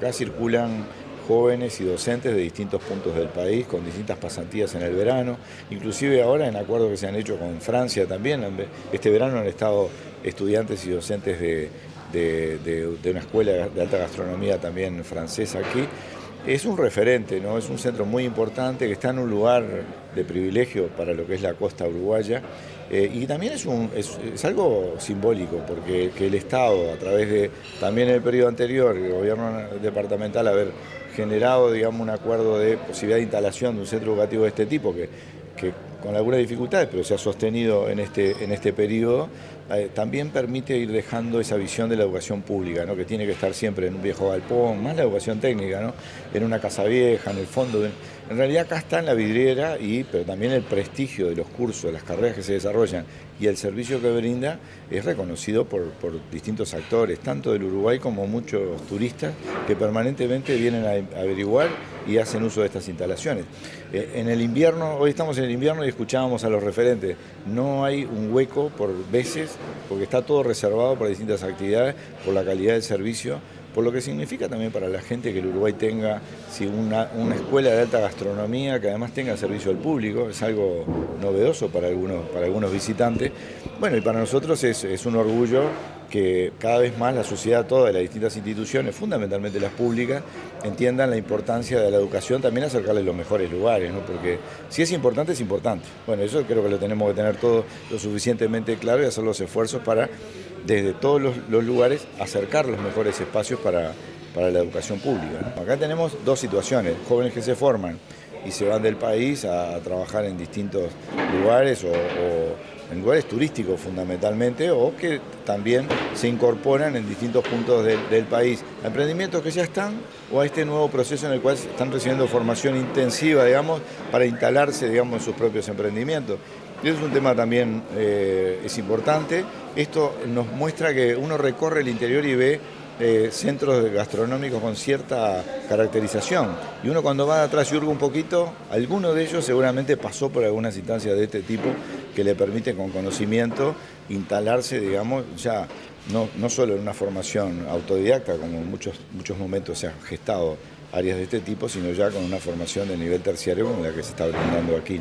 Acá circulan jóvenes y docentes de distintos puntos del país con distintas pasantías en el verano, inclusive ahora en acuerdos que se han hecho con Francia también. Este verano han estado estudiantes y docentes de, de una escuela de alta gastronomía también francesa aquí es un referente, ¿no? es un centro muy importante que está en un lugar de privilegio para lo que es la costa uruguaya eh, y también es, algo simbólico porque que el Estado, a través de también el periodo anterior, el gobierno departamental haber generado digamos, un acuerdo de posibilidad de instalación de un centro educativo de este tipo que con algunas dificultades, pero se ha sostenido en este, en este periodo, eh, también permite ir dejando esa visión de la educación pública, ¿no? que tiene que estar siempre en un viejo galpón, más la educación técnica, ¿no? en una casa vieja, en el fondo. En realidad acá está en la vidriera, y, pero también el prestigio de los cursos, de las carreras que se desarrollan y el servicio que brinda es reconocido por, distintos actores, tanto del Uruguay como muchos turistas que permanentemente vienen a averiguar y hacen uso de estas instalaciones. Eh, en el invierno, hoy estamos en el invierno y escuchábamos a los referentes, no hay un hueco por veces, porque está todo reservado para distintas actividades, por la calidad del servicio, por lo que significa también para la gente que el Uruguay tenga si una, escuela de alta gastronomía que además tenga servicio al público, es algo novedoso para algunos, para algunos visitantes. Bueno, y para nosotros es, es un orgullo que cada vez más la sociedad toda las distintas instituciones, fundamentalmente las públicas, entiendan la importancia de la educación, también acercarle los mejores lugares, ¿no? porque si es importante, es importante. Bueno, eso creo que lo tenemos que tener todo lo suficientemente claro y hacer los esfuerzos para, desde todos los, lugares, acercar los mejores espacios para, para la educación pública. Acá tenemos dos situaciones, jóvenes que se forman y se van del país a, trabajar en distintos lugares o en lugares turísticos fundamentalmente, o que también se incorporan en distintos puntos del, país, emprendimientos que ya están o a este nuevo proceso en el cual están recibiendo formación intensiva, digamos, para instalarse, digamos, en sus propios emprendimientos. Y es un tema también eh, es importante. Esto nos muestra que uno recorre el interior y ve eh, centros gastronómicos con cierta caracterización. Y uno cuando va atrás y hurga un poquito, alguno de ellos seguramente pasó por algunas instancias de este tipo que le permiten con conocimiento instalarse, digamos, ya no, no solo en una formación autodidacta, como en muchos, muchos momentos se han gestado áreas de este tipo, sino ya con una formación de nivel terciario como la que se está brindando aquí.